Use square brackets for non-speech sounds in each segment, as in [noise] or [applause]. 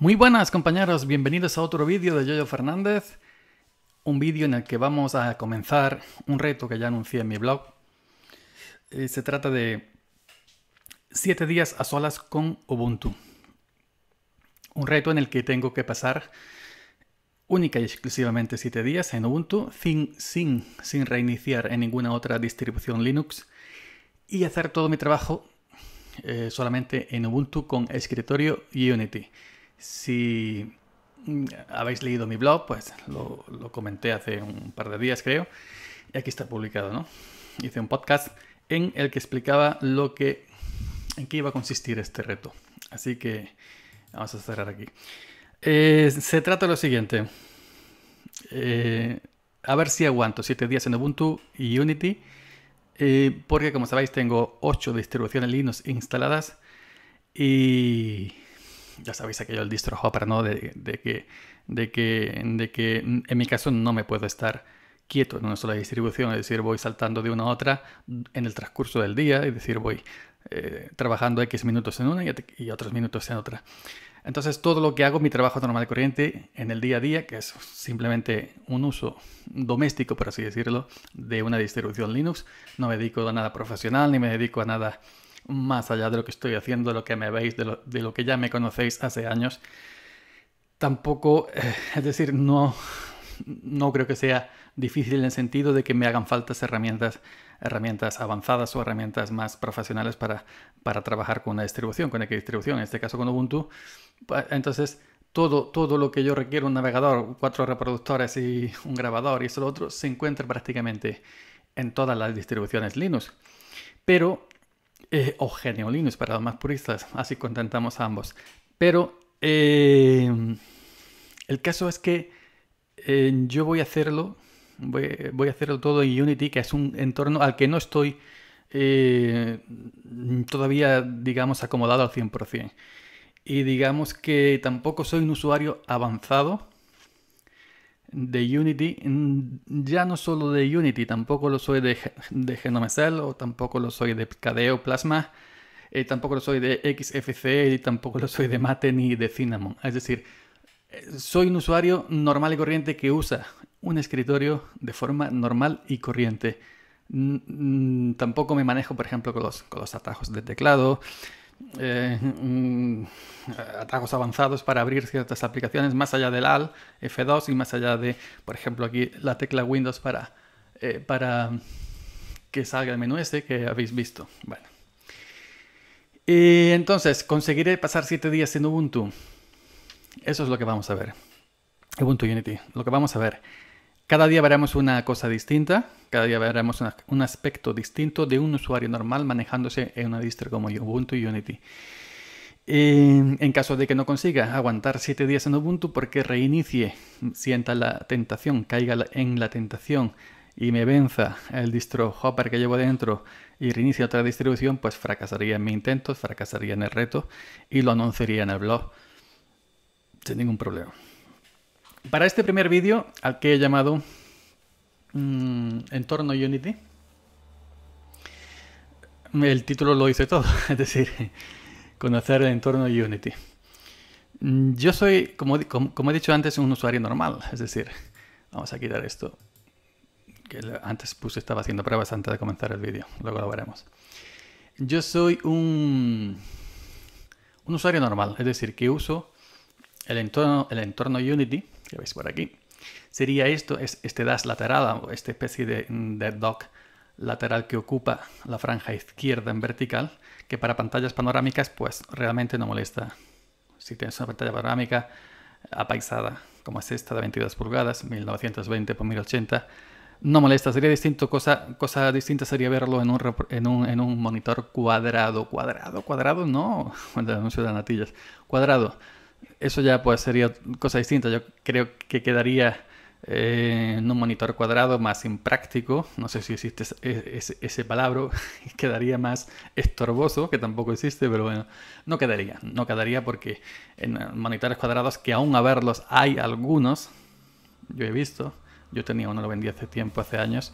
Muy buenas compañeros, bienvenidos a otro vídeo de Yoyo Fernández. Un vídeo en el que vamos a comenzar un reto que ya anuncié en mi blog. Eh, se trata de 7 días a solas con Ubuntu. Un reto en el que tengo que pasar única y exclusivamente 7 días en Ubuntu sin, sin, sin reiniciar en ninguna otra distribución Linux y hacer todo mi trabajo eh, solamente en Ubuntu con escritorio Unity. Si mm, habéis leído mi blog, pues lo, comenté hace un par de días, creo, y aquí está publicado, ¿no? Hice un podcast en el que explicaba lo que, en qué iba a consistir este reto. Así que vamos a cerrar aquí. Eh, se trata de lo siguiente. Eh, a ver si aguanto 7 días en Ubuntu y Unity. Eh, porque como sabéis tengo 8 distribuciones Linux instaladas. Y ya sabéis aquello del distro hopper, ¿no? De, que, de, que, de que en mi caso no me puedo estar quieto en una sola distribución, es decir, voy saltando de una a otra en el transcurso del día, es decir, voy eh, trabajando X minutos en una y, otros minutos en otra. Entonces, todo lo que hago, mi trabajo normal y corriente en el día a día, que es simplemente un uso doméstico, por así decirlo, de una distribución Linux, no me dedico a nada profesional ni me dedico a nada más allá de lo que estoy haciendo, de lo que me veis, de lo, que ya me conocéis hace años. Tampoco, eh, es decir, no, no creo que sea difícil en el sentido de que me hagan falta herramientas, herramientas avanzadas o herramientas más profesionales para, para trabajar con una distribución, con X distribución, en este caso con Ubuntu. Entonces, todo, todo lo que yo requiero, un navegador, cuatro reproductores y un grabador y eso lo otro, se encuentra prácticamente en todas las distribuciones Linux. Pero eh, o Genio Linux para los más puristas, así contentamos a ambos. Pero eh, el caso es que eh, yo voy a hacerlo, voy, a hacerlo todo en Unity, que es un entorno al que no estoy todavía, digamos, acomodado al 100%. Y digamos que tampoco soy un usuario avanzado de Unity, ya no solo de Unity, tampoco lo soy de, de GenomeCell o tampoco lo soy de KDE o Plasma, eh, tampoco lo soy de XFC y tampoco lo soy de Mate ni de Cinnamon. Es decir, eh, soy un usuario normal y corriente que usa un escritorio de forma normal y corriente. tampoco me manejo, por ejemplo, con los, con los atajos de teclado, eh, mm, atajos avanzados para abrir ciertas aplicaciones más allá del AL, F2 y más allá de, por ejemplo, aquí la tecla Windows para, eh, para que salga el menú este que habéis visto. Bueno. Y entonces, ¿conseguiré pasar 7 días en Ubuntu? Eso es lo que vamos a ver. Ubuntu Unity, lo que vamos a ver. Cada día veremos una cosa distinta, cada día veremos un aspecto distinto de un usuario normal manejándose en una distro como Ubuntu y Unity. En, caso de que no consiga aguantar 7 días en Ubuntu porque reinicie, sienta la tentación, caiga en la tentación y me venza el distro hopper que llevo dentro y reinicie otra distribución, pues fracasaría en mi intento, fracasaría en el reto y lo anunciaría en el blog sin ningún problema. Para este primer vídeo, al que he llamado mm, Entorno Unity, el título lo dice todo, [laughs] es decir, conocer el entorno Unity. Mm, yo soy, como, como, he dicho antes, un usuario normal, es decir, vamos a quitar esto, que antes puse, estaba haciendo pruebas antes de comenzar el vídeo, luego lo veremos. Yo soy un, un usuario normal, es decir, que uso el entorno, el entorno Unity, que veis por aquí, sería esto, es este dash lateral, esta especie de, de dock lateral que ocupa la franja izquierda en vertical, que para pantallas panorámicas pues realmente no molesta. Si tienes una pantalla panorámica apaisada, como es esta de 22 pulgadas, 1920 x 1080, no molesta. Sería distinto, cosa, cosa distinta sería verlo en un, en un, en un monitor cuadrado. Cuadrado, cuadrado, no, [laughs] el anuncio de natillas. Cuadrado eso ya pues sería cosa distinta. Yo creo que quedaría eh, en un monitor cuadrado más impráctico. No sé si existe ese, ese, palabra. [laughs] quedaría más estorboso, que tampoco existe, pero bueno, no quedaría. No quedaría porque en monitores cuadrados, que aún a verlos hay algunos, yo he visto. Yo tenía uno, lo vendí hace tiempo, hace años.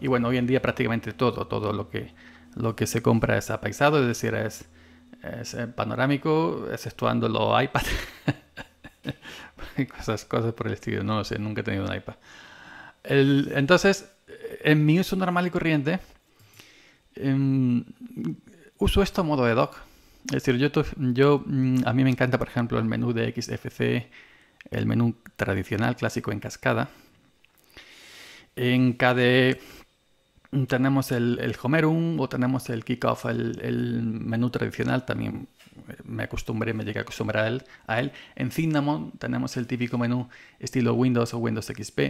Y bueno, hoy en día prácticamente todo, todo lo que, lo que se compra es apaisado, es decir, es es panorámico, exceptuando los iPad. [laughs] cosas, cosas por el estilo. No lo sé, nunca he tenido un iPad. entonces, en mi uso normal y corriente, em, uso esto a modo de doc. Es decir, yo, yo, mm, a mí me encanta, por ejemplo, el menú de XFC, el menú tradicional, clásico en cascada. En KDE tenemos el, el Homerum o tenemos el Kickoff, el, el menú tradicional, también me acostumbré, me llegué a acostumbrar a él, a él. En Cinnamon tenemos el típico menú estilo Windows o Windows XP.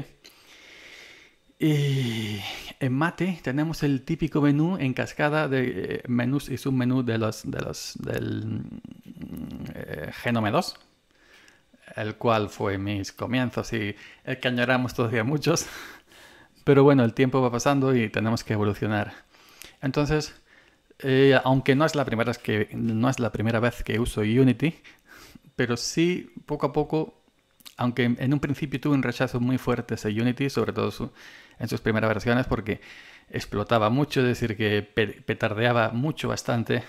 Y en Mate tenemos el típico menú en cascada de eh, menús y submenú de los, de los del eh, Genome 2, el cual fue mis comienzos y el que añoramos todavía muchos. [laughs] Pero bueno, el tiempo va pasando y tenemos que evolucionar. Entonces, eh, aunque no es, la primera vez que, uso Unity, pero sí poco a poco, aunque en un principio tuve un rechazo muy fuerte hacia Unity, sobre todo en sus primeras versiones porque explotaba mucho, es decir, que petardeaba mucho bastante,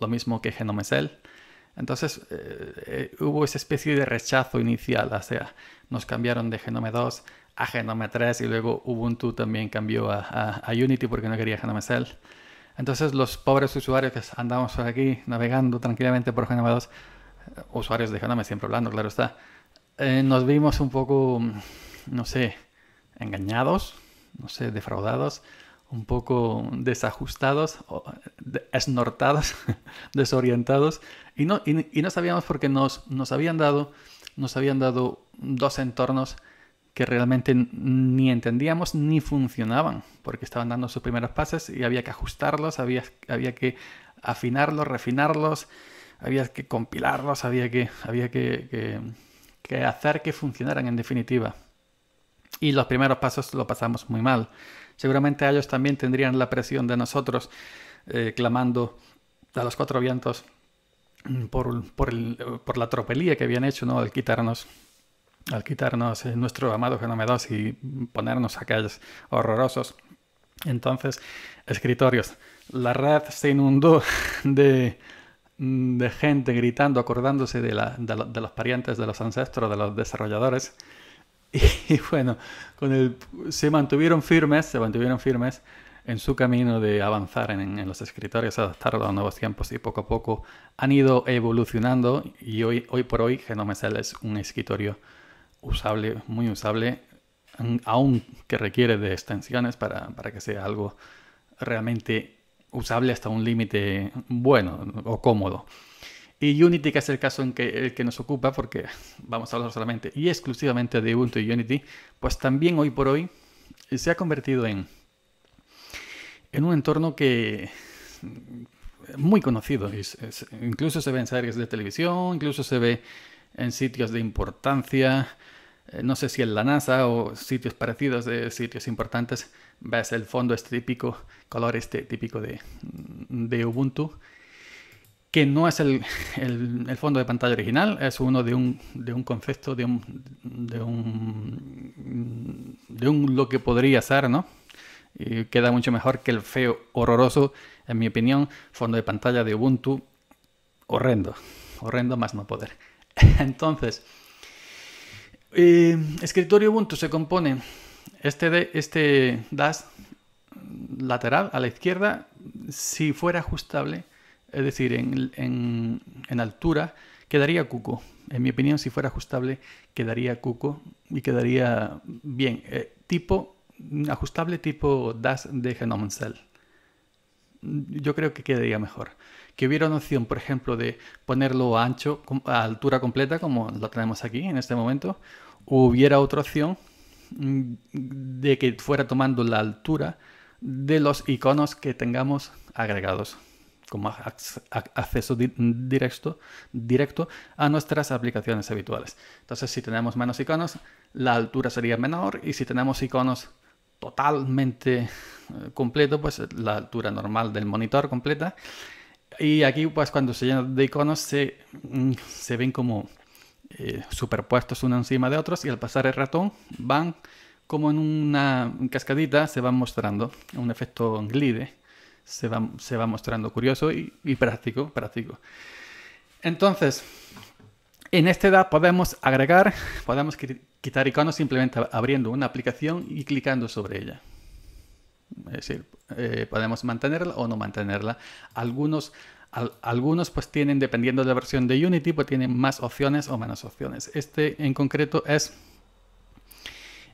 lo mismo que Genome Cell. Entonces eh, eh, hubo esa especie de rechazo inicial, o sea, nos cambiaron de Genome 2 a Genome 3 y luego Ubuntu también cambió a, Unity porque no quería Genome Cell. Entonces los pobres usuarios que andamos por aquí navegando tranquilamente por Genome 2, eh, usuarios de Genome siempre hablando, claro está, nos vimos un poco, no sé, engañados, no sé, defraudados, un poco desajustados, esnortados, [laughs] desorientados, y no, y, no sabíamos porque nos, nos, habían dado, nos habían dado dos entornos que realmente ni entendíamos ni funcionaban, porque estaban dando sus primeros pasos y había que ajustarlos, había, había que afinarlos, refinarlos, había que compilarlos, había que, había que, que hacer que funcionaran en definitiva y los primeros pasos lo pasamos muy mal. Seguramente ellos también tendrían la presión de nosotros eh, clamando a los cuatro vientos mm, por, por, la tropelía que habían hecho ¿no? al quitarnos al quitarnos eh, nuestro amado Genome 2 y ponernos aquellos horrorosos. Entonces, escritorios. La red se inundó [laughs] de, gente gritando, acordándose de, los parientes de los ancestros, de los desarrolladores [laughs] Y, bueno, con el, se mantuvieron firmes, se mantuvieron firmes en su camino de avanzar en, los escritorios, adaptar a los nuevos tiempos y poco a poco han ido evolucionando y hoy, hoy por hoy Genome Cell es un escritorio usable, muy usable, aún que requiere de extensiones para, para que sea algo realmente usable hasta un límite bueno o cómodo. Y Unity, que es el caso en que, el que nos ocupa, porque vamos a hablar solamente y exclusivamente de Ubuntu y Unity, pues también hoy por hoy se ha convertido en, en un entorno que muy conocido. incluso se ve en series de televisión, incluso se ve en sitios de importancia. Eh, no sé si en la NASA o sitios parecidos de sitios importantes ves el fondo este típico, color este típico de, de Ubuntu que no es el, fondo de pantalla original, es uno de un, de un concepto, de un, de un, de un lo que podría ser, ¿no? Y queda mucho mejor que el feo, horroroso, en mi opinión, fondo de pantalla de Ubuntu, horrendo, horrendo más no poder. [laughs] Entonces, eh, escritorio Ubuntu se compone este, de, este dash lateral a la izquierda, si fuera ajustable, es decir, en, altura, quedaría cuco. En mi opinión, si fuera ajustable, quedaría cuco y quedaría bien. Eh, tipo, ajustable tipo DAS de Genome Cell. Yo creo que quedaría mejor. Que hubiera una opción, por ejemplo, de ponerlo a ancho, a altura completa, como lo tenemos aquí en este momento, o hubiera otra opción mm, de que fuera tomando la altura de los iconos que tengamos agregados como acceso directo, directo a nuestras aplicaciones habituales. Entonces, si tenemos menos iconos, la altura sería menor y si tenemos iconos totalmente eh, completo, pues la altura normal del monitor completa. Y aquí, pues cuando se llena de iconos, se, mm, se ven como eh, superpuestos uno encima de otros y al pasar el ratón van como en una cascadita, se van mostrando un efecto glide se va, se va mostrando curioso y, práctico, práctico. Entonces, En este DAS podemos agregar, podemos quitar iconos simplemente abriendo una aplicación y clicando sobre ella. Es decir, eh, podemos mantenerla o no mantenerla. Algunos, algunos pues tienen, dependiendo de la versión de Unity, pues tienen más opciones o menos opciones. Este en concreto es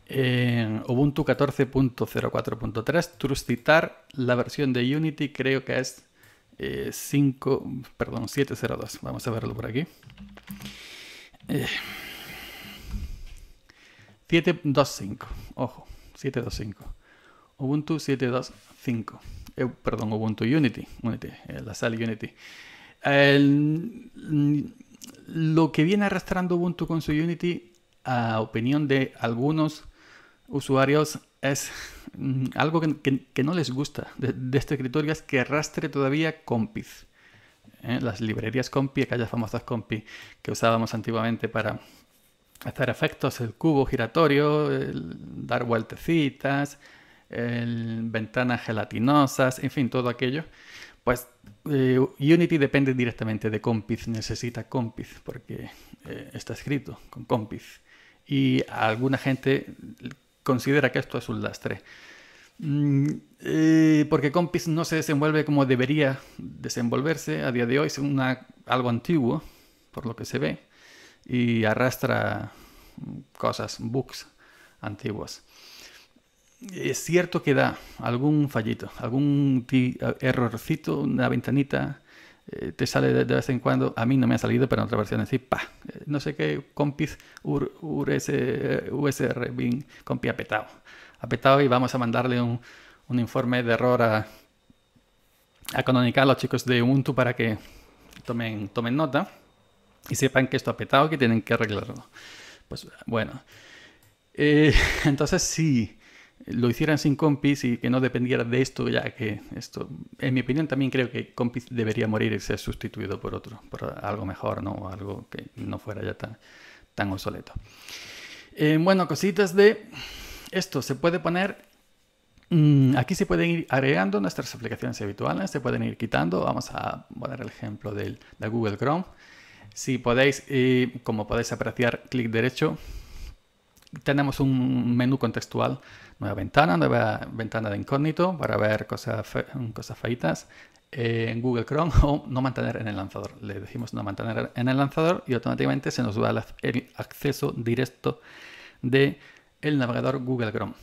eh, Ubuntu 14.04.3. Trustitar la versión de Unity creo que es 5, eh, perdón, 702. Vamos a verlo por aquí. 725, ojo, 725. Ubuntu 7.2.5. Eh, perdón, Ubuntu Unity. Unity eh, la sala Unity. lo que viene arrastrando Ubuntu con su Unity, a opinión de algunos usuarios, es mm, algo que, no les gusta de, este escritorio, es que arrastre todavía Compiz. ¿eh? Las librerías Compi, aquellas famosas Compi que usábamos antiguamente para hacer efectos, el cubo giratorio, dar vueltecitas, ventanas gelatinosas, en fin, todo aquello. Pues eh, Unity depende directamente de Compiz, necesita Compiz porque eh, está escrito con Compiz. Y alguna gente considera que esto es un lastre. Mm, eh, porque Compiz no se desenvuelve como debería desenvolverse. A día de hoy es una, algo antiguo, por lo que se ve, y arrastra cosas, bugs antiguos es cierto que da algún fallito, algún errorcito, una ventanita, eh, te sale de, vez en cuando. A mí no me ha salido, pero en otra versión sí, pa, eh, no sé qué, compis ur, USR bin compi apetado. Apetado y vamos a mandarle un, informe de error a, a Canonical, a los chicos de Ubuntu, para que tomen, tomen nota y sepan que esto ha petado que tienen que arreglarlo. Pues bueno. Eh, [laughs] entonces sí, lo hicieran sin Compis y que no dependiera de esto, ya que esto, en mi opinión, también creo que Compis debería morir y ser sustituido por otro, por algo mejor, ¿no? Algo que no fuera ya tan, tan obsoleto. Eh, bueno, cositas de esto. Se puede poner, mm, aquí se pueden ir agregando nuestras aplicaciones habituales, se pueden ir quitando. Vamos a poner el ejemplo del, de Google Chrome. Si podéis, eh, como podéis apreciar, clic derecho, tenemos un menú contextual nueva ventana, nueva ventana de incógnito para ver cosas, cosas feitas en Google Chrome [laughs] o no mantener en el lanzador. Le decimos no mantener en el lanzador y automáticamente se nos va el acceso directo de el navegador Google Chrome.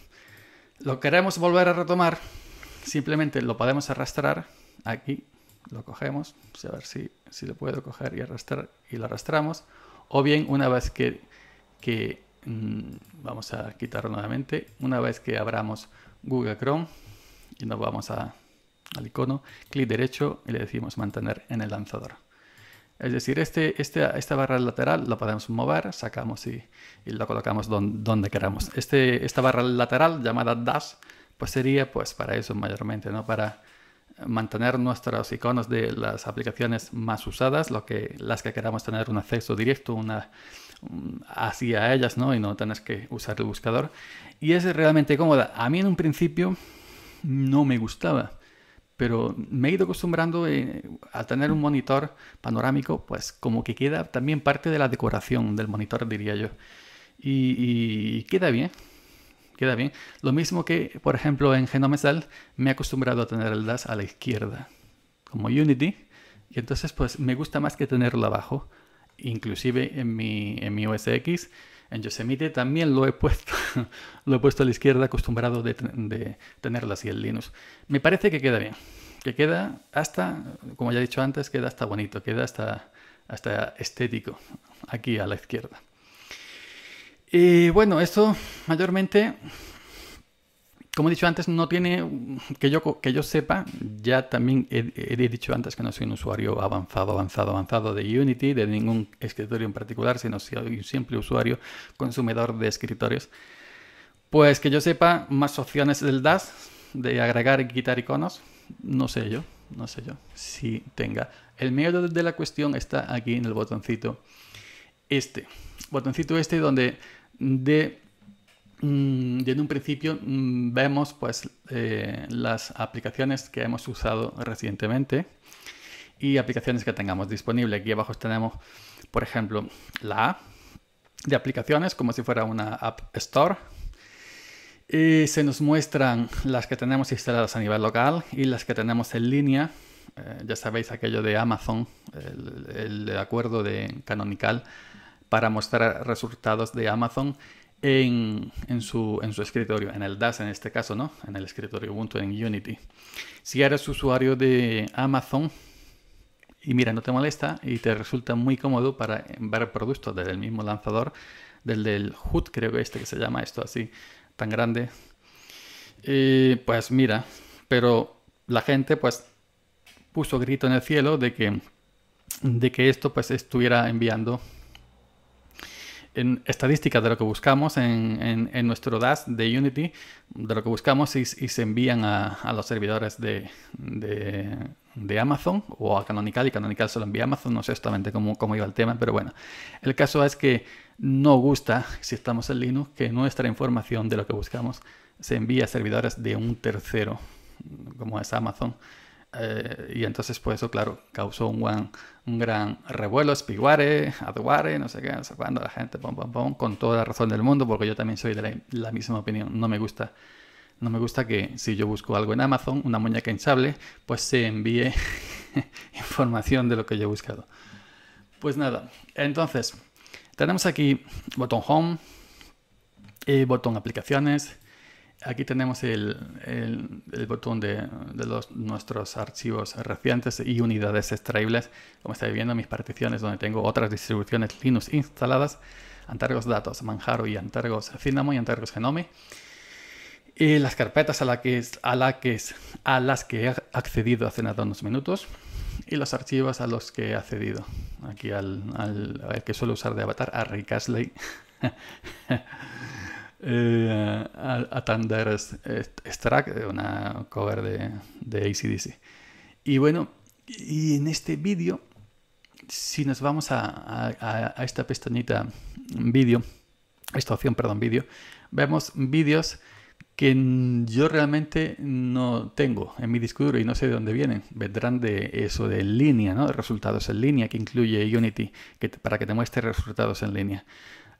Lo queremos volver a retomar, simplemente lo podemos arrastrar aquí, lo cogemos, a ver si, si lo puedo coger y arrastrar y lo arrastramos, o bien una vez que, que Mm, vamos a quitarlo nuevamente. Una vez que abramos Google Chrome y nos vamos a, al icono, clic derecho y le decimos mantener en el lanzador. Es decir, este, este, esta barra lateral la podemos mover, sacamos y, y lo colocamos donde, queramos. Este, esta barra lateral llamada dash, pues sería pues para eso mayormente, ¿no? Para mantener nuestros iconos de las aplicaciones más usadas, lo que, las que queramos tener un acceso directo, una, hacia ellas, ¿no? Y no tener que usar el buscador. Y es realmente cómoda. A mí en un principio no me gustaba, pero me he ido acostumbrando eh, a tener un monitor panorámico, pues como que queda también parte de la decoración del monitor, diría yo. Y, queda bien, queda bien. Lo mismo que, por ejemplo, en Genome Cell me he acostumbrado a tener el DAS a la izquierda, como Unity. Y entonces, pues me gusta más que tenerlo abajo inclusive en mi, en mi OS X, en Yosemite también lo he puesto, [laughs] lo he puesto a la izquierda acostumbrado de, de tenerlo así en Linux. Me parece que queda bien, que queda hasta, como ya he dicho antes, queda hasta bonito, queda hasta, hasta estético aquí a la izquierda. Y bueno, esto mayormente como he dicho antes, no tiene, que yo, que yo sepa, ya también he, dicho antes que no soy un usuario avanzado, avanzado, avanzado de Unity, de ningún escritorio en particular, sino soy un simple usuario consumidor de escritorios. Pues que yo sepa, más opciones del DAS, de agregar y quitar iconos, no sé yo, no sé yo si tenga. El medio de la cuestión está aquí en el botoncito este. Botoncito este donde de Mm, en un principio mm, vemos pues eh, las aplicaciones que hemos usado recientemente y aplicaciones que tengamos disponible. Aquí abajo tenemos por ejemplo, la A de aplicaciones, como si fuera una App Store. Y se nos muestran las que tenemos instaladas a nivel local y las que tenemos en línea. Eh, ya sabéis aquello de Amazon, el acuerdo de Canonical para mostrar resultados de Amazon en, su, escritorio, en el DAS en este caso, ¿no? En el escritorio Ubuntu en Unity. Si eres usuario de Amazon y mira, no te molesta y te resulta muy cómodo para ver productos desde el mismo lanzador, del del HUD, creo que este que se llama esto así, tan grande, eh, pues mira, pero la gente pues puso grito en el cielo de que, de que esto pues estuviera enviando en estadísticas de lo que buscamos en, nuestro DAS de Unity, de lo que buscamos y, se envían a, los servidores de, Amazon o a Canonical y Canonical se lo envía a Amazon, no sé exactamente cómo, cómo iba el tema, pero bueno, el caso es que no gusta, si estamos en Linux, que nuestra información de lo que buscamos se envíe a servidores de un tercero, como es Amazon. Eh, y entonces, pues eso, claro, causó un, un gran revuelo, spiguare, aduare, no sé qué, no sé cuándo, la gente, pom, pom, pom, con toda la razón del mundo, porque yo también soy de la, misma opinión. No me gusta, no me gusta que si yo busco algo en Amazon, una muñeca hinchable, pues se envíe [laughs] información de lo que yo he buscado. Pues nada, entonces, tenemos aquí botón Home, y botón Aplicaciones, Aquí tenemos el, botón de, los, nuestros archivos recientes y unidades extraíbles. Como estáis viendo, mis particiones donde tengo otras distribuciones Linux instaladas. Antergos Datos, Manjaro y Antergos Cinnamon y Antergos Genome. Y las carpetas a, la que, a, la que, a las que he accedido hace nada unos minutos. Y los archivos a los que he accedido. Aquí al, al, que suelo usar de avatar, a Rick Astley. [laughs] eh, a, Thunder Strack, una cover de, ACDC. Y bueno, y en este vídeo, si nos vamos a, a, esta pestañita vídeo, esta opción, perdón, vídeo, vemos vídeos que yo realmente no tengo en mi disco duro y no sé de dónde vienen. Vendrán de eso de línea, ¿no? Resultados en línea que incluye Unity que, para que te muestre resultados en línea.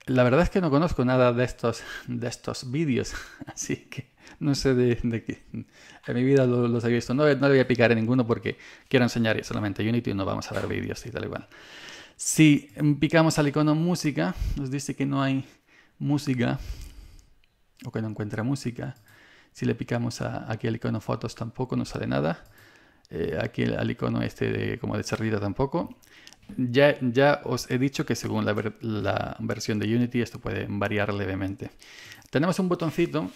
La verdad es que no conozco nada de estos, de estos vídeos, [laughs] así que no sé de, qué. En mi vida los, he visto. No, le voy a picar en ninguno porque quiero enseñar solamente Unity y no vamos a ver vídeos y tal igual. Si picamos al icono música, nos dice que no hay música o que no encuentra música. Si le picamos aquí al icono fotos tampoco nos sale nada. Eh, aquí al icono este de, como de cerrida tampoco. Ya, ya os he dicho que según la, versión de Unity esto puede variar levemente. Tenemos un botoncito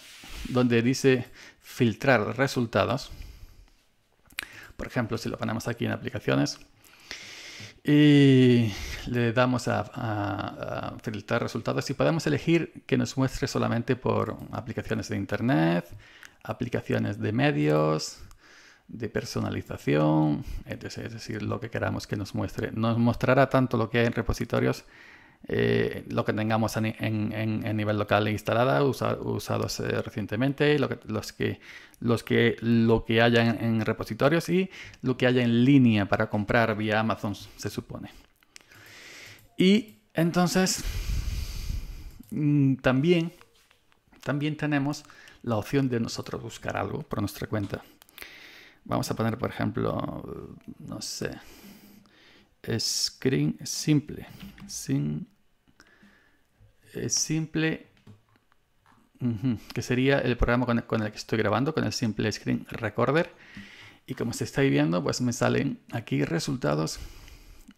donde dice filtrar resultados. Por ejemplo, si lo ponemos aquí en aplicaciones y le damos a, a, filtrar resultados y podemos elegir que nos muestre solamente por aplicaciones de internet, aplicaciones de medios, de personalización, es decir, lo que queramos que nos muestre. Nos mostrará tanto lo que hay en repositorios, eh, lo que tengamos en, en, nivel local instalada, usados eh, recientemente, lo que, los que, los que, lo que haya en, repositorios y lo que haya en línea para comprar vía Amazon, se supone. Y entonces, mm, también, también tenemos la opción de nosotros buscar algo por nuestra cuenta. Vamos a poner, por ejemplo, no sé, screen simple. Sin, simple, que sería el programa con el, que estoy grabando, con el Simple Screen Recorder. Y como se está viendo, pues me salen aquí resultados,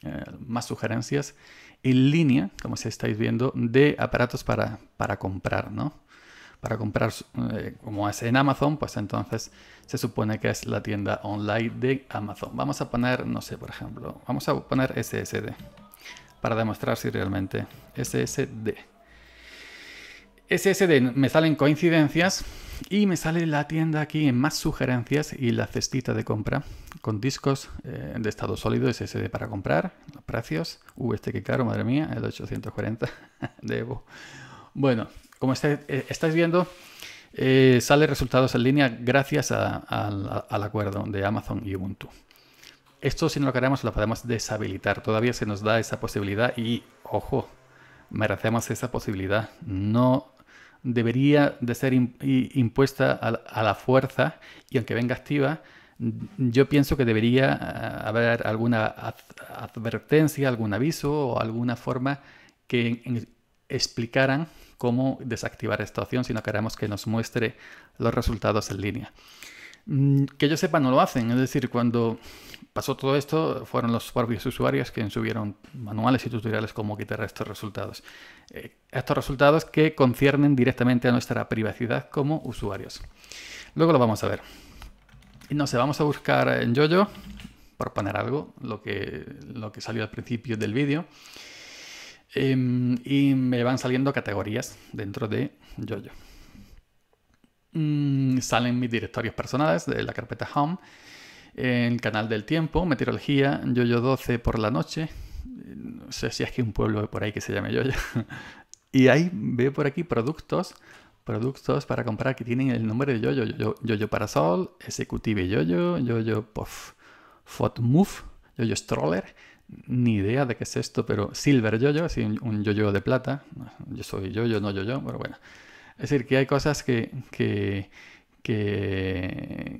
eh, más sugerencias en línea, como se estáis viendo, de aparatos para, para comprar, ¿no? Para comprar, eh, como es en Amazon, pues entonces se supone que es la tienda online de Amazon. Vamos a poner, no sé, por ejemplo, vamos a poner SSD para demostrar si realmente SSD. SSD me salen coincidencias y me sale la tienda aquí en más sugerencias y la cestita de compra con discos eh, de estado sólido SSD para comprar, los precios. Uh, este que caro, madre mía, el 840 de Evo. Bueno, como eh, estáis viendo, eh, sale resultados en línea gracias al acuerdo de Amazon y Ubuntu. esto si no lo queremos lo podemos deshabilitar. Todavía se nos da esa posibilidad y, ojo, merecemos esa posibilidad. No debería de ser impuesta a, la fuerza y aunque venga activa, yo pienso que debería eh, haber alguna advertencia, algún aviso o alguna forma que explicaran cómo desactivar esta opción si no queremos que nos muestre los resultados en línea. Mm, que yo sepa, no lo hacen. Es decir, cuando pasó todo esto, fueron los propios usuarios quienes subieron manuales y tutoriales cómo quitar estos resultados. Eh, estos resultados que conciernen directamente a nuestra privacidad como usuarios. Luego lo vamos a ver. No sé, vamos a buscar en Yoyo, por poner algo, lo que, lo que salió al principio del vídeo. Em, y me van saliendo categorías dentro de Yoyo. Mm, salen mis directorios personales de la carpeta Home, el canal del tiempo, meteorología, Yoyo 12 por la noche. No sé si es que hay un pueblo por ahí que se llame Yoyo. [laughs] y ahí veo por aquí productos, productos para comprar que tienen el nombre de Yoyo. Yoyo, Parasol, Executive Yoyo, Yoyo Puff, Move, Yoyo Stroller. Ni idea de qué es esto, pero Silver Yoyo, así un, yoyo de plata. Yo soy Yoyo, no Yoyo, pero bueno. Es decir, que hay cosas que, que, [laughs]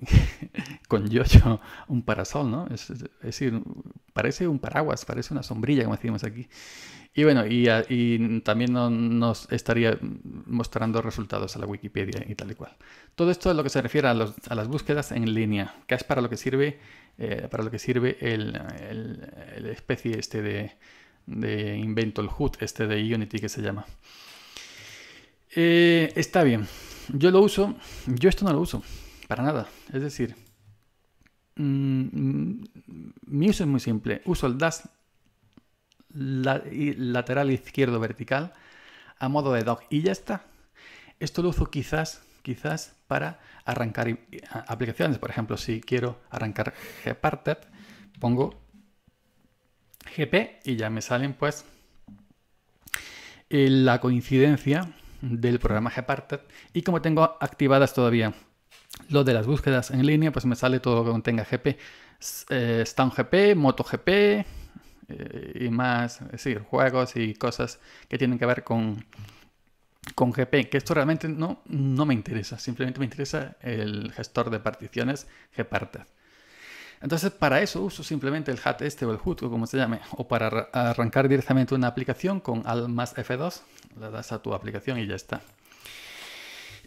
con yoyo un parasol, ¿no? Es, decir, parece un paraguas, parece una sombrilla, como decimos aquí. Y bueno, y, también nos estaría mostrando resultados a la Wikipedia y tal y cual. Todo esto es lo que se refiere a, los, a las búsquedas en línea, que es para lo que sirve, eh, para lo que sirve el, especie este de, de invento, el HUD este de Unity que se llama. Eh, está bien. Yo lo uso. Yo esto no lo uso. Para nada. Es decir, mm, mi uso es muy simple. Uso el dash lateral izquierdo vertical a modo de dock y ya está. Esto lo uso quizás, quizás para arrancar aplicaciones. Por ejemplo, si quiero arrancar Gparted, pongo GP y ya me salen pues la coincidencia del programa Gparted y como tengo activadas todavía lo de las búsquedas en línea, pues me sale todo lo que contenga GP, eh, GP, MotoGP eh, y más, es decir, juegos y cosas que tienen que ver con, con GP, que esto realmente no, no me interesa, simplemente me interesa el gestor de particiones Gparted. Entonces, para eso uso simplemente el hat este o el HUD o como se llame, o para arrancar directamente una aplicación con al más F2, le das a tu aplicación y ya está.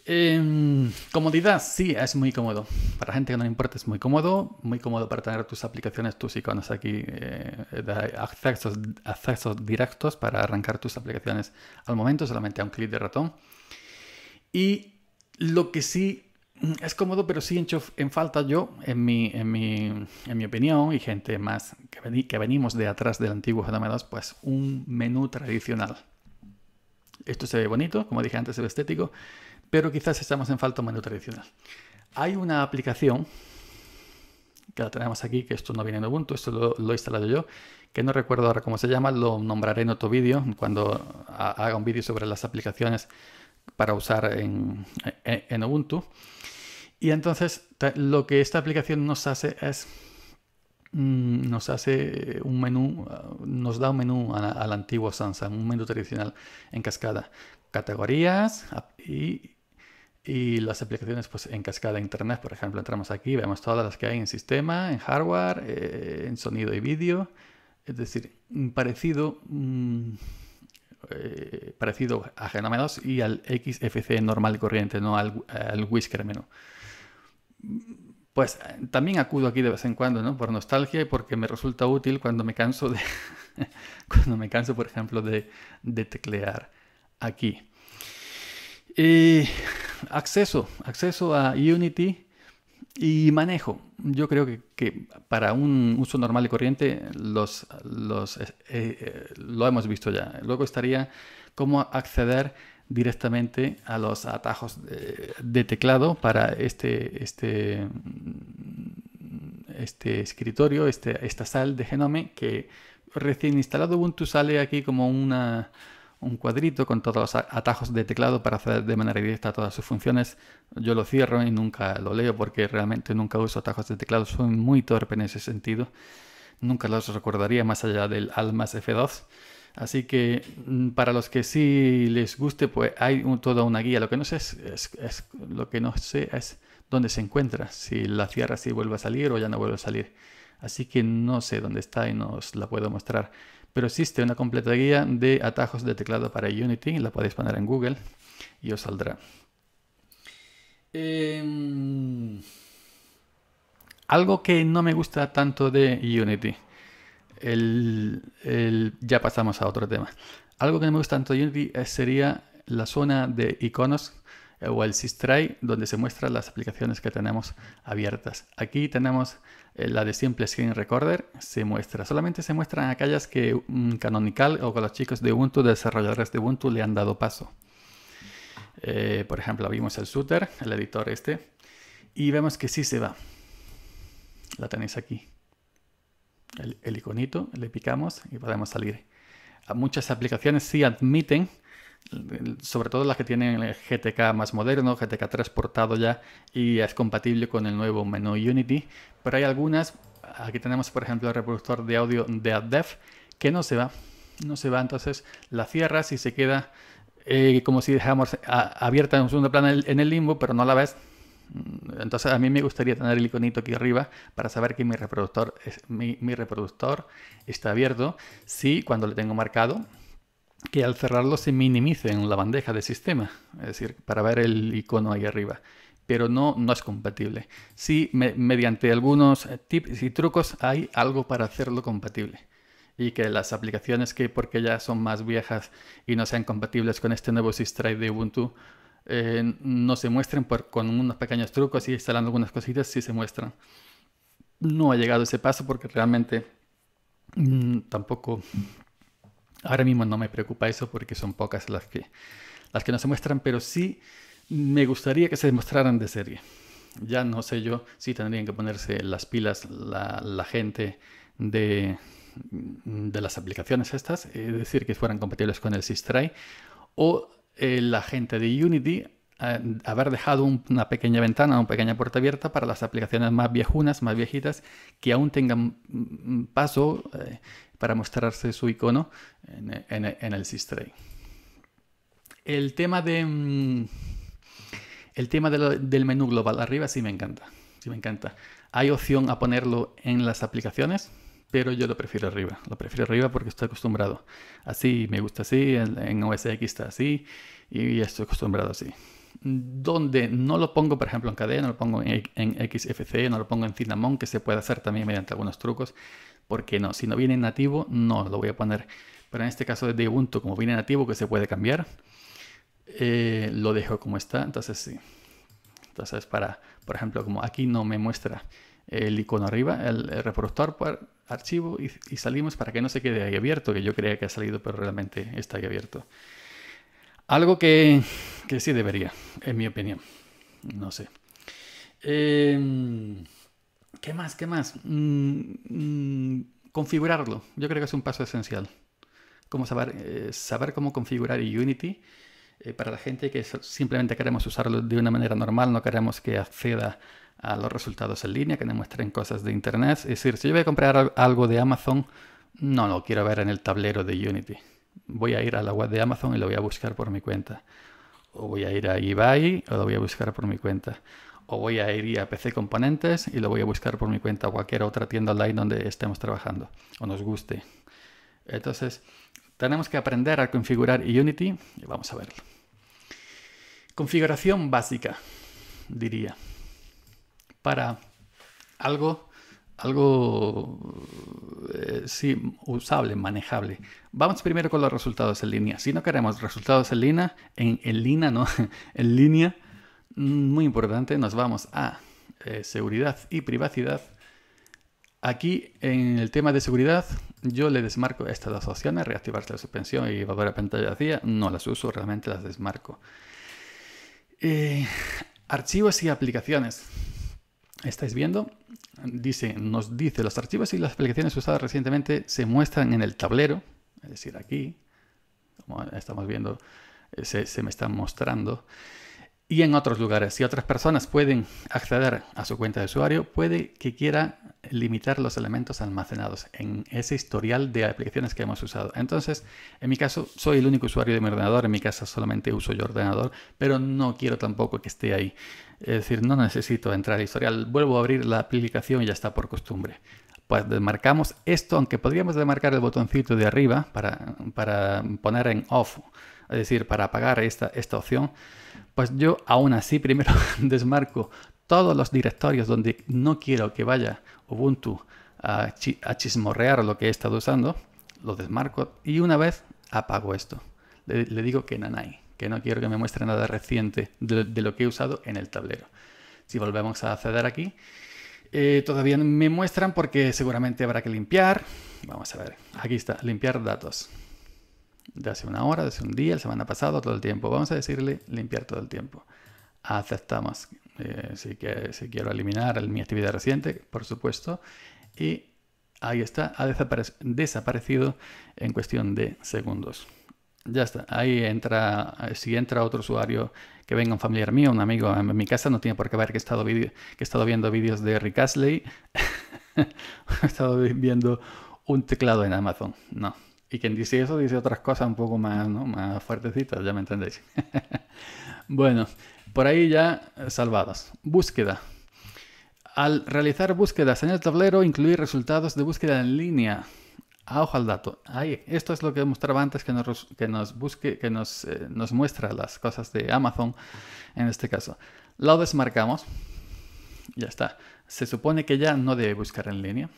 Em, comodidad, sí, es muy cómodo. Para gente que no le importa es muy cómodo, muy cómodo para tener tus aplicaciones, tus iconos aquí, eh, accesos, accesos directos para arrancar tus aplicaciones al momento, solamente a un clic de ratón. Y lo que sí Mm, es cómodo, pero sí hecho en falta yo, en mi, en mi, en mi opinión, y gente más que, que venimos de atrás del antiguo GDM2, pues un menú tradicional. Esto se ve bonito, como dije antes, se ve estético, pero quizás estamos en falta un menú tradicional. Hay una aplicación que la tenemos aquí, que esto no viene de Ubuntu, esto lo, he instalado yo, que no recuerdo ahora cómo se llama, lo nombraré en otro vídeo, cuando haga un vídeo sobre las aplicaciones para usar en, en Ubuntu. Y entonces lo que esta aplicación nos hace es mm, nos hace un menú, uh, nos da un menú al antiguo Samsung, un menú tradicional en cascada. Categorías y, y, las aplicaciones pues en cascada internet, por ejemplo, entramos aquí, vemos todas las que hay en sistema, en hardware, eh, en sonido y vídeo. Es decir, parecido, mm, eh, parecido a GNOME2 y al XFC normal y corriente, no al, al Whisker menú pues también acudo aquí de vez en cuando, ¿no? Por nostalgia y porque me resulta útil cuando me canso de, [laughs] cuando me canso, por ejemplo, de, teclear aquí. Y acceso, acceso a Unity y manejo. Yo creo que, para un uso normal y corriente los, los eh, eh, lo hemos visto ya. Luego estaría cómo acceder directamente a los atajos de, teclado para este, este, este escritorio, este, esta sal de Genome que recién instalado Ubuntu sale aquí como una, un cuadrito con todos los atajos de teclado para hacer de manera directa todas sus funciones. Yo lo cierro y nunca lo leo porque realmente nunca uso atajos de teclado, soy muy torpe en ese sentido. nunca los recordaría más allá del Alt más F2. Así que mm, para los que sí les guste, pues hay toda una guía. Lo que no sé es, es, lo que no sé es dónde se encuentra, si la cierra si vuelve a salir o ya no vuelve a salir. Así que no sé dónde está y no os la puedo mostrar. Pero existe una completa guía de atajos de teclado para Unity, la podéis poner en Google y os saldrá. Em, algo que no me gusta tanto de Unity. ya pasamos a otro tema. Algo que no me gusta tanto de Unity sería la zona de iconos eh, o el Sistray donde se muestran las aplicaciones que tenemos abiertas. Aquí tenemos eh, la de Simple Screen Recorder, se muestra. Solamente se muestran aquellas que mm, Canonical o con los chicos de Ubuntu, desarrolladores de Ubuntu, le han dado paso. Eh, por ejemplo, vimos el Shooter, el editor este, y vemos que sí se va. La tenéis aquí. El, iconito, le picamos y podemos salir. Muchas aplicaciones sí admiten, sobre todo las que tienen el GTK más moderno, GTK 3 portado ya y es compatible con el nuevo menú Unity, pero hay algunas, aquí tenemos por ejemplo el reproductor de audio de AdDev, que no se va, no se va, entonces la cierras y se queda eh, como si dejáramos abierta en un segundo plano en el limbo, pero no la ves. Mm, entonces a mí me gustaría tener el iconito aquí arriba para saber que mi reproductor, mi, reproductor está abierto. Si cuando le tengo marcado, que al cerrarlo se minimice en la bandeja de sistema, es decir, para ver el icono ahí arriba. Pero no, no es compatible. Si mediante algunos tips y trucos hay algo para hacerlo compatible y que las aplicaciones que porque ya son más viejas y no sean compatibles con este nuevo SysDrive de Ubuntu eh, no se muestren por, con unos pequeños trucos y instalando algunas cositas sí se muestran. No ha llegado ese paso porque realmente mm, tampoco ahora mismo no me preocupa eso porque son pocas las que las que no se muestran, pero sí me gustaría que se mostraran de serie. Ya no sé yo si tendrían que ponerse las pilas la, gente de, de las aplicaciones estas, es decir, que fueran compatibles con el SysTry, o eh, la gente de Unity eh, haber dejado una pequeña ventana, una pequeña puerta abierta para las aplicaciones más viejunas, más viejitas, que aún tengan mm, paso eh, para mostrarse su icono en, el SysTray. El tema de... Mm, el tema del menú global arriba sí me encanta. Sí me encanta. Hay opción a ponerlo en las aplicaciones pero yo lo prefiero arriba. Lo prefiero arriba porque estoy acostumbrado. Así, me gusta así, en OS X está así y estoy acostumbrado así. Donde no lo pongo, por ejemplo, en KDE, no lo pongo en, XFC, no lo pongo en Cinnamon, que se puede hacer también mediante algunos trucos, porque no, si no viene nativo, no lo voy a poner. Pero en este caso de Ubuntu, como viene nativo, que se puede cambiar, eh, lo dejo como está, entonces sí. Entonces, para, por ejemplo, como aquí no me muestra el icono arriba, el, reproductor por archivo y, salimos para que no se quede ahí abierto, que yo creía que ha salido, pero realmente está ahí abierto. Algo que, que sí debería, en mi opinión. No sé. Em, ¿Qué más? ¿Qué más? Mm, mm, configurarlo. Yo creo que es un paso esencial. Eh, saber cómo configurar Unity eh, para la gente que simplemente queremos usarlo de una manera normal, no queremos que acceda a los resultados en línea, que me muestren cosas de internet. Es decir, si yo voy a comprar algo de Amazon, no lo quiero ver en el tablero de Unity. Voy a ir a la web de Amazon y lo voy a buscar por mi cuenta. O voy a ir a eBay o lo voy a buscar por mi cuenta. O voy a ir a PC Componentes y lo voy a buscar por mi cuenta o cualquier otra tienda online donde estemos trabajando o nos guste. Entonces, tenemos que aprender a configurar Unity y vamos a verlo. Configuración básica, diría para algo, algo eh, sí, usable, manejable. Vamos primero con los resultados en línea. Si no queremos resultados en línea, en, línea, no, [laughs] en línea, muy importante, nos vamos a eh, seguridad y privacidad. Aquí en el tema de seguridad yo le desmarco estas dos opciones, reactivar la suspensión y volver a pantalla vacía. No las uso, realmente las desmarco. Eh, archivos y aplicaciones estáis viendo, dice, nos dice los archivos y las aplicaciones usadas recientemente se muestran en el tablero, es decir, aquí, como estamos viendo, eh, se, me están mostrando. Y en otros lugares. Si otras personas pueden acceder a su cuenta de usuario, puede que quiera limitar los elementos almacenados en ese historial de aplicaciones que hemos usado. Entonces, en mi caso, soy el único usuario de mi ordenador. En mi casa solamente uso yo ordenador, pero no quiero tampoco que esté ahí. Es decir, no necesito entrar al historial. Vuelvo a abrir la aplicación y ya está por costumbre. Pues demarcamos esto, aunque podríamos demarcar el botoncito de arriba para, para poner en off, es decir, para apagar esta, opción pues yo aún así primero [laughs] desmarco todos los directorios donde no quiero que vaya Ubuntu a, chismorrear lo que he estado usando, lo desmarco y una vez apago esto. Le, digo que nanay, que no quiero que me muestre nada reciente de, lo que he usado en el tablero. Si volvemos a acceder aquí, eh, todavía me muestran porque seguramente habrá que limpiar. Vamos a ver, aquí está, limpiar datos de hace una hora, de hace un día, la semana pasada, todo el tiempo. Vamos a decirle limpiar todo el tiempo. Aceptamos eh, si, que, si quiero eliminar mi actividad reciente, por supuesto. Y ahí está, ha desaparecido en cuestión de segundos. Ya está, ahí entra, si entra otro usuario que venga un familiar mío, un amigo en mi casa, no tiene por qué ver que he estado, que he estado viendo vídeos de Rick Astley, [laughs] he estado viendo un teclado en Amazon. No, y quien dice eso dice otras cosas un poco más, ¿no? más fuertecitas, ya me entendéis. [laughs] bueno, por ahí ya eh, salvados. Búsqueda. Al realizar búsquedas en el tablero, incluir resultados de búsqueda en línea. A ojo al dato. Ahí, esto es lo que mostraba antes que nos, que nos busque, que nos, eh, nos muestra las cosas de Amazon en este caso. Lo desmarcamos. Ya está. Se supone que ya no debe buscar en línea.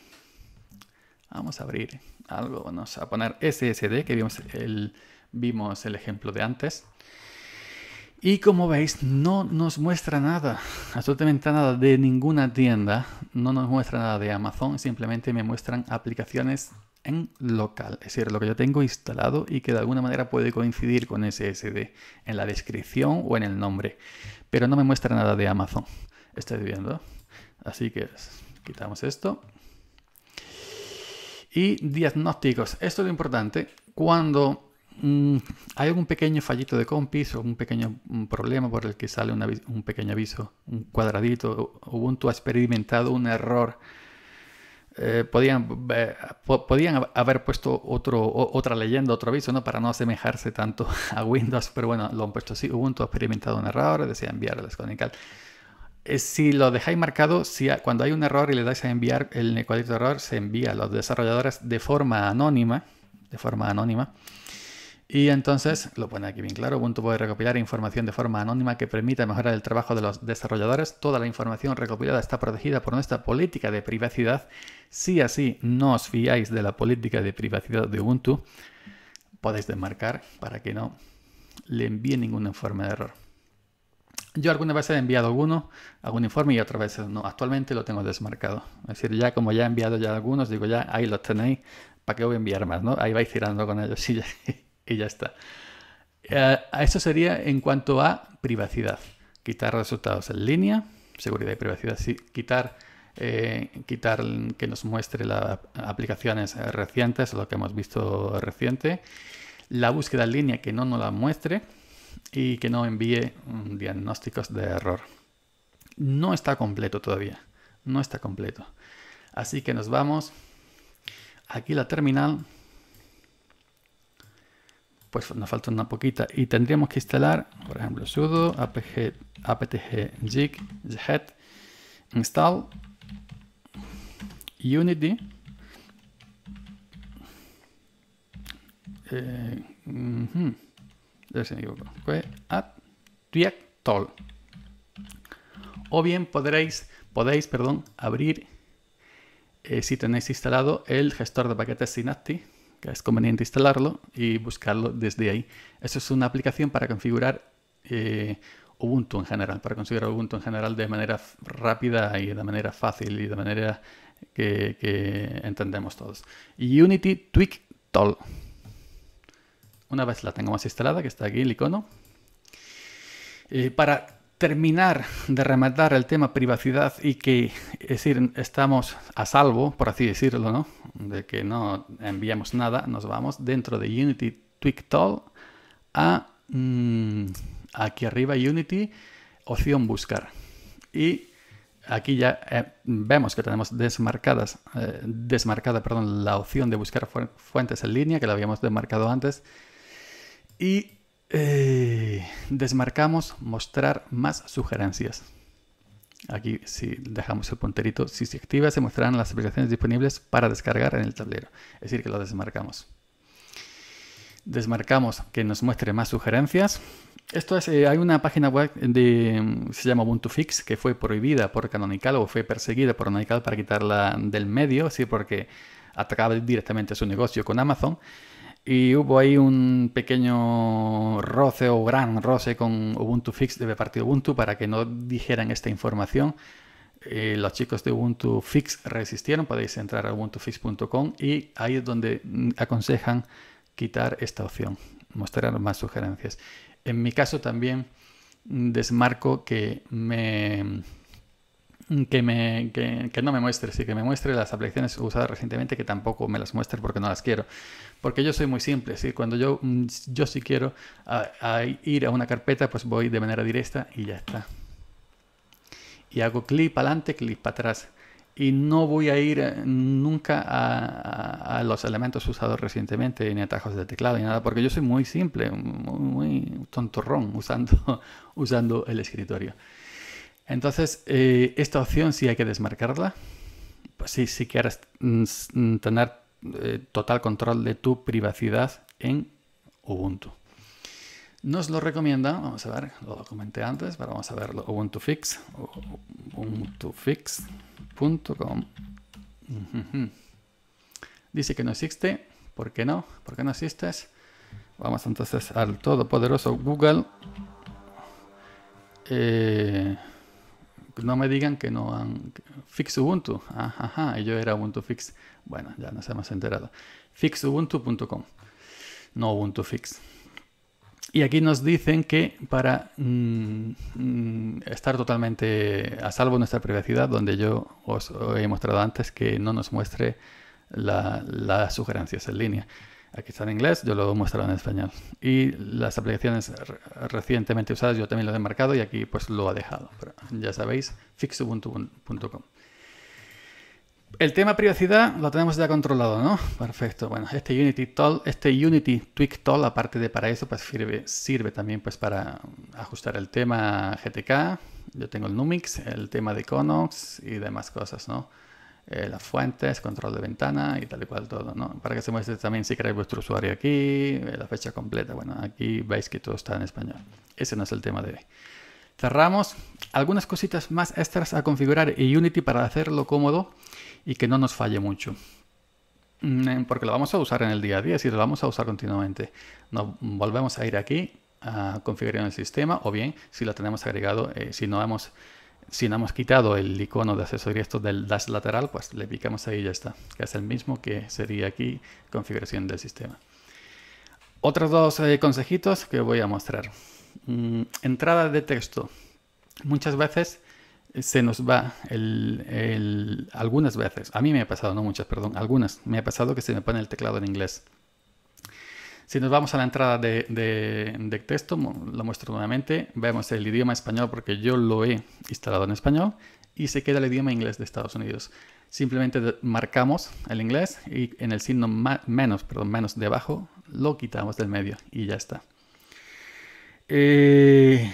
Vamos a abrir algo, vamos a poner SSD, que vimos el, vimos el ejemplo de antes. Y como veis, no nos muestra nada, absolutamente nada de ninguna tienda, no nos muestra nada de Amazon, simplemente me muestran aplicaciones en local, es decir, lo que yo tengo instalado y que de alguna manera puede coincidir con SSD en la descripción o en el nombre, pero no me muestra nada de Amazon. Estáis viendo. Así que quitamos esto y diagnósticos. Esto es lo importante. Cuando mm, hay algún pequeño fallito de compis o un pequeño mm, problema por el que sale un pequeño aviso, un cuadradito, Ubuntu ha experimentado un error. Eh, podían, haber puesto otro, otra leyenda, otro aviso, ¿no? Para no asemejarse tanto [laughs] a Windows, pero bueno, lo han puesto así. Ubuntu ha experimentado un error, desea enviar el desconical si lo dejáis marcado, si cuando hay un error y le dais a enviar el cuadrito de error, se envía a los desarrolladores de forma anónima, de forma anónima. Y entonces, lo pone aquí bien claro, Ubuntu puede recopilar información de forma anónima que permita mejorar el trabajo de los desarrolladores. Toda la información recopilada está protegida por nuestra política de privacidad. Si así no os fiáis de la política de privacidad de Ubuntu, podéis desmarcar para que no le envíe ningún informe de error. Yo alguna vez he enviado alguno, algún informe y otras veces no. Actualmente lo tengo desmarcado. Es decir, ya como ya he enviado ya algunos, digo ya ahí los tenéis, ¿para qué voy a enviar más? ¿no? Ahí vais tirando con ellos [laughs] y ya, y ya está. Eh, eso sería en cuanto a privacidad. Quitar resultados en línea, seguridad y privacidad. Sí, quitar, eh, quitar que nos muestre las aplicaciones recientes, lo que hemos visto reciente. La búsqueda en línea que no nos la muestre y que no envíe diagnósticos de error. No está completo todavía, no está completo. Así que nos vamos. Aquí la terminal. Pues nos falta una poquita y tendríamos que instalar, por ejemplo, sudo apt, apt-get install unity eh, o bien podréis, podéis perdón, abrir, eh, si tenéis instalado, el gestor de paquetes Synaptic, que es conveniente instalarlo y buscarlo desde ahí. Eso es una aplicación para configurar eh, Ubuntu en general, para configurar Ubuntu en general de manera rápida y de manera fácil y de manera que, entendemos todos. Unity Tweak Tool. Una vez la tengamos instalada, que está aquí el icono. Eh, para terminar de rematar el tema privacidad y que, es decir, estamos a salvo, por así decirlo, ¿no? De que no enviamos nada, nos vamos dentro de Unity Tweak Tool a mm, aquí arriba Unity, opción buscar. Y aquí ya eh, vemos que tenemos desmarcadas, eh, desmarcada perdón, la opción de buscar fuentes en línea, que la habíamos desmarcado antes. Y eh, desmarcamos mostrar más sugerencias. Aquí si dejamos el punterito, si se activa se mostrarán las aplicaciones disponibles para descargar en el tablero. Es decir, que lo desmarcamos. Desmarcamos que nos muestre más sugerencias. Esto es, eh, hay una página web de, se llama Ubuntu Fix que fue prohibida por Canonical o fue perseguida por Canonical para quitarla del medio, sí, porque atacaba directamente su negocio con Amazon. Y hubo ahí un pequeño roce o gran roce con Ubuntu Fix de partido Ubuntu para que no dijeran esta información. Eh, los chicos de Ubuntu Fix resistieron, podéis entrar a ubuntufix.com y ahí es donde mm, aconsejan quitar esta opción, mostrar más sugerencias. En mi caso también mm, desmarco que me que, me, que, no me muestre, sí, que me muestre las aplicaciones usadas recientemente, que tampoco me las muestre porque no las quiero. Porque yo soy muy simple, ¿sí? cuando yo, mm, yo sí quiero ir a una carpeta, pues voy de manera directa y ya está. Y hago clic para adelante, clic para atrás. Y no voy a ir eh, nunca a, los elementos usados recientemente, ni atajos de teclado, ni nada, porque yo soy muy simple, muy, muy tontorrón usando, [laughs] usando el escritorio. Entonces, eh, esta opción sí hay que desmarcarla. Pues sí, si quieres mm, tener eh, total control de tu privacidad en Ubuntu. Nos lo recomienda, vamos a ver, lo comenté antes, pero vamos a verlo, Ubuntu Fix, ubuntufix.com. Dice que no existe, ¿por qué no? ¿Por qué no existes? Vamos entonces al todopoderoso Google. Eh, no me digan que no han... Fix Ubuntu. Ajá, y yo era Ubuntu Fix. Bueno, ya nos hemos enterado. Fixubuntu.com. No Ubuntu Fix. Y aquí nos dicen que para mm, mm, estar totalmente a salvo nuestra privacidad, donde yo os he mostrado antes que no nos muestre las sugerencias en línea. Aquí está en inglés, yo lo mostrado en español. Y las aplicaciones recientemente usadas yo también lo he marcado y aquí pues lo ha dejado. Ya sabéis, fixubuntu.com. El tema privacidad lo tenemos ya controlado, ¿no? Perfecto. Bueno, este Unity Tool, este Unity Tweak Tool, aparte de para eso, pues sirve, sirve también pues para ajustar el tema GTK. Yo tengo el Numix, el tema de Conox y demás cosas, ¿no? Eh, las fuentes, control de ventana y tal y cual todo, ¿no? Para que se muestre también si queréis vuestro usuario aquí, eh, la fecha completa. Bueno, aquí veis que todo está en español. Ese no es el tema de hoy. Cerramos. Algunas cositas más extras a configurar en Unity para hacerlo cómodo y que no nos falle mucho. Mm, porque lo vamos a usar en el día a día, si lo vamos a usar continuamente. Nos volvemos a ir aquí a configurar el sistema o bien si lo tenemos agregado, eh, si no hemos si no hemos quitado el icono de accesorio esto del dash lateral, pues le picamos ahí y ya está. Que es el mismo que sería aquí configuración del sistema. Otros dos eh, consejitos que voy a mostrar. Mm, entrada de texto. Muchas veces se nos va el, algunas veces, a mí me ha pasado, no muchas, perdón, algunas, me ha pasado que se me pone el teclado en inglés. Si nos vamos a la entrada de, texto, lo muestro nuevamente, vemos el idioma español porque yo lo he instalado en español y se queda el idioma inglés de Estados Unidos. Simplemente marcamos el inglés y en el signo menos, perdón, menos de abajo lo quitamos del medio y ya está. Eh,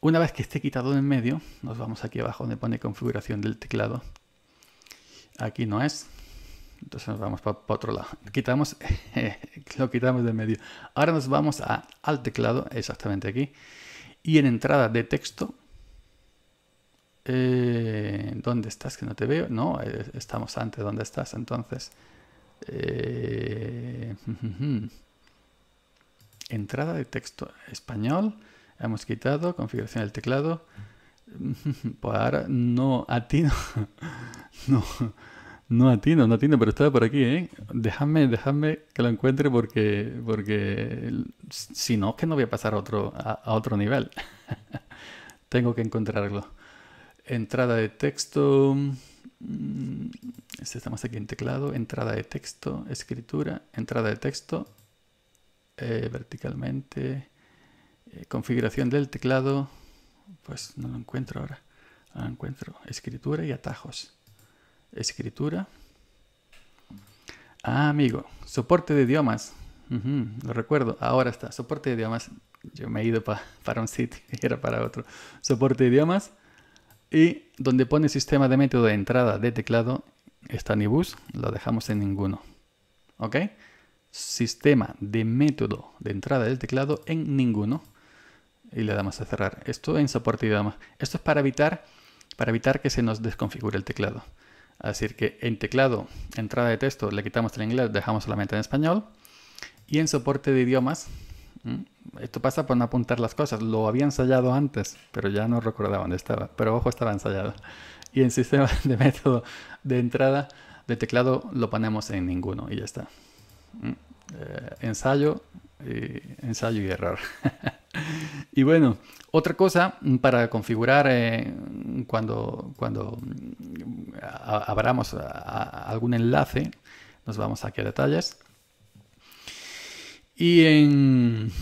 una vez que esté quitado del medio, nos vamos aquí abajo donde pone configuración del teclado. Aquí no es, entonces nos vamos para, otro lado. Quitamos, [laughs] lo quitamos de medio. Ahora nos vamos al teclado, exactamente aquí. Y en entrada de texto, eh, ¿dónde estás? Que no te veo. No, eh, estamos antes. ¿Dónde estás? Entonces, eh, [laughs] entrada de texto español. Hemos quitado configuración del teclado. [laughs] Pues ahora no, a ti no no atino, no atino, pero estaba por aquí, ¿eh? Déjame, déjame que lo encuentre porque, porque si no, es que no voy a pasar a otro, a, otro nivel. [laughs] Tengo que encontrarlo. Entrada de texto. Mm, este estamos aquí en teclado. Entrada de texto, escritura, entrada de texto, eh, verticalmente. Eh, configuración del teclado. Pues no lo encuentro ahora. Lo encuentro. Escritura y atajos. Escritura. Ah, amigo. Soporte de idiomas. lo recuerdo. Ahora está. Soporte de idiomas. Yo me he ido [laughs] para un sitio y era para otro. Soporte de idiomas. Y donde pone sistema de método de entrada de teclado está Nibus. Lo dejamos en ninguno. ¿Ok? Sistema de método de entrada del teclado en ninguno. Y le damos a cerrar. Esto en soporte de idiomas. Esto es para evitar, para evitar que se nos desconfigure el teclado. Así que en teclado, entrada de texto, le quitamos el inglés, dejamos solamente en español. Y en soporte de idiomas, esto pasa por no apuntar las cosas. Lo había ensayado antes, pero ya no recordaba dónde estaba. Pero ojo, estaba ensayado. Y en sistema [laughs] de método de entrada de teclado lo ponemos en ninguno y ya está. Eh, ensayo, y, ensayo y error. [laughs] y bueno, otra cosa para configurar eh, cuando, cuando abramos algún enlace, nos vamos aquí a detalles. Y en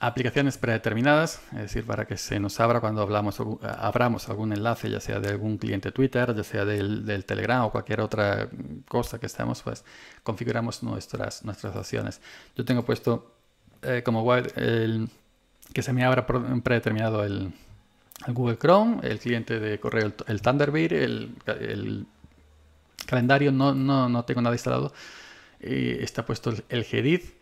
aplicaciones predeterminadas, es decir, para que se nos abra cuando hablamos, abramos algún enlace, ya sea de algún cliente Twitter, ya sea del, Telegram o cualquier otra cosa que estemos, pues configuramos nuestras, nuestras opciones. Yo tengo puesto eh, como que se me abra predeterminado el, Google Chrome, el cliente de correo, el, Thunderbird, el, calendario, no, no, no, tengo nada instalado. Está puesto el, el Gedit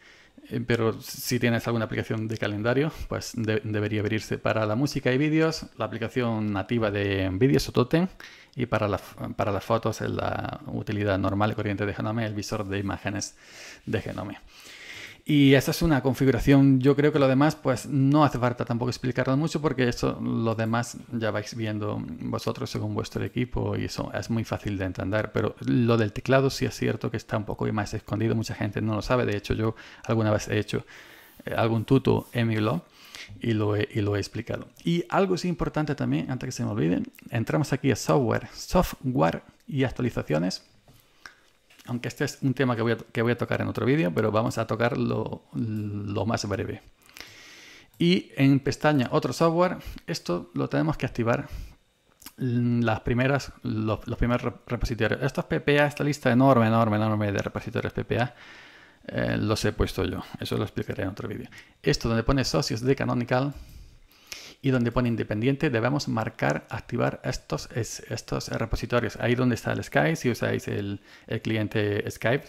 eh, pero si tienes alguna aplicación de calendario, pues debería abrirse para la música y vídeos, la aplicación nativa de vídeos o Totem, y para, para las fotos la utilidad normal y corriente de Genome, el visor de imágenes de Genome. Y esa es una configuración. Yo creo que lo demás, pues no hace falta tampoco explicarlo mucho porque eso, lo demás ya vais viendo vosotros según vuestro equipo y eso es muy fácil de entender. Pero lo del teclado sí es cierto que está un poco más escondido. Mucha gente no lo sabe. De hecho, yo alguna vez he hecho eh, algún tuto en mi blog y lo, he, y lo he explicado. Y algo es importante también, antes que se me olvide, entramos aquí a software, software y actualizaciones aunque este es un tema que voy a, que voy a tocar en otro vídeo, pero vamos a tocar lo, más breve. Y en pestaña otro software, esto lo tenemos que activar las primeras, los, primeros repositorios. Estos PPA, esta lista enorme, enorme, enorme de repositorios PPA, eh, los he puesto yo. Eso lo explicaré en otro vídeo. Esto donde pone socios de Canonical, y donde pone independiente debemos marcar activar estos, estos repositorios. Ahí donde está el Skype, si usáis el, el cliente Skype.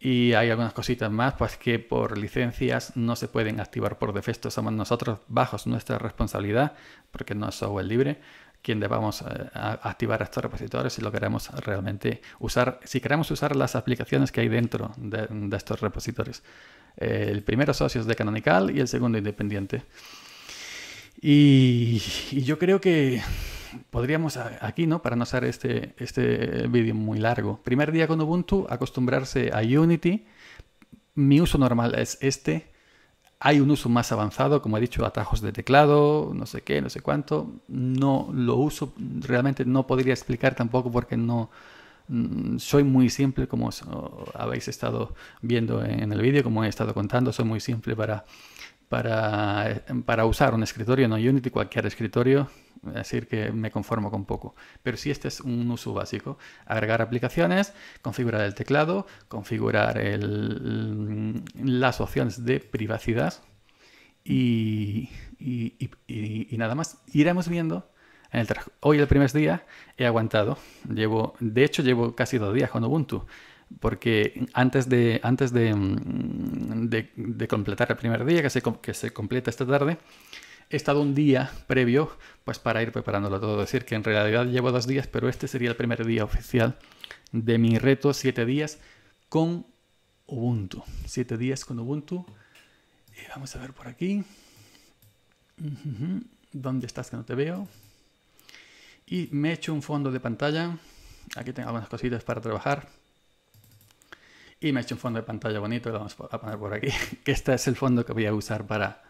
Y hay algunas cositas más pues que por licencias no se pueden activar por defecto. Somos nosotros bajos nuestra responsabilidad, porque no es software libre, quien debamos eh, activar estos repositorios si lo queremos realmente usar, si queremos usar las aplicaciones que hay dentro de, estos repositorios. el primero socios de Canonical y el segundo independiente. Y, yo creo que podríamos aquí, ¿no? Para no hacer este, este vídeo muy largo. Primer día con Ubuntu, acostumbrarse a Unity. Mi uso normal es este. Hay un uso más avanzado, como he dicho, atajos de teclado, no sé qué, no sé cuánto. No lo uso, realmente no podría explicar tampoco porque no mm, soy muy simple, como habéis estado viendo en el vídeo, como he estado contando, soy muy simple para para, para, usar un escritorio, no Unity, cualquier escritorio, es decir, que me conformo con poco. Pero si este es un uso básico, agregar aplicaciones, configurar el teclado, configurar el, las opciones de privacidad y, y, y, nada más. Iremos viendo. En el Hoy el primer día he aguantado. Llevo, de hecho, llevo casi dos días con Ubuntu porque antes de, antes mm, de, completar el primer día, que se, que se completa esta tarde, he estado un día previo pues para ir preparándolo todo. Es decir, que en realidad llevo dos días, pero este sería el primer día oficial de mi reto, siete días con Ubuntu. Siete días con Ubuntu. Y vamos a ver por aquí. ¿Dónde estás que no te veo? Y me he hecho un fondo de pantalla. Aquí tengo algunas cositas para trabajar. Y me he hecho un fondo de pantalla bonito, lo vamos a poner por aquí, [laughs] que este es el fondo que voy a usar para,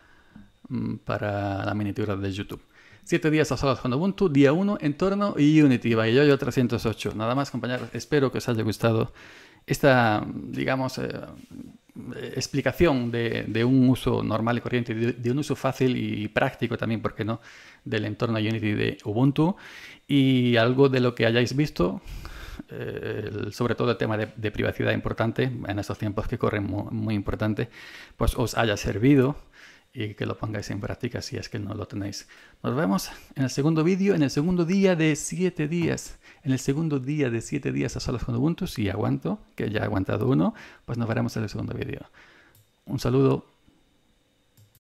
mm, para la miniatura de YouTube. Siete días a solas con Ubuntu, día 1, entorno y Unity, yo 308. Nada más compañeros, espero que os haya gustado esta, digamos, eh, explicación de, un uso normal y corriente, de, un uso fácil y práctico también, ¿por qué no?, del entorno Unity de Ubuntu y algo de lo que hayáis visto, eh, sobre todo el tema de, privacidad importante, en estos tiempos que corren muy, importante, pues os haya servido y que lo pongáis en práctica si es que no lo tenéis. Nos vemos en el segundo vídeo, en el segundo día de siete días. En el segundo día de siete días a solas con Ubuntu, si aguanto, que ya he aguantado uno, pues nos veremos en el segundo vídeo. Un saludo.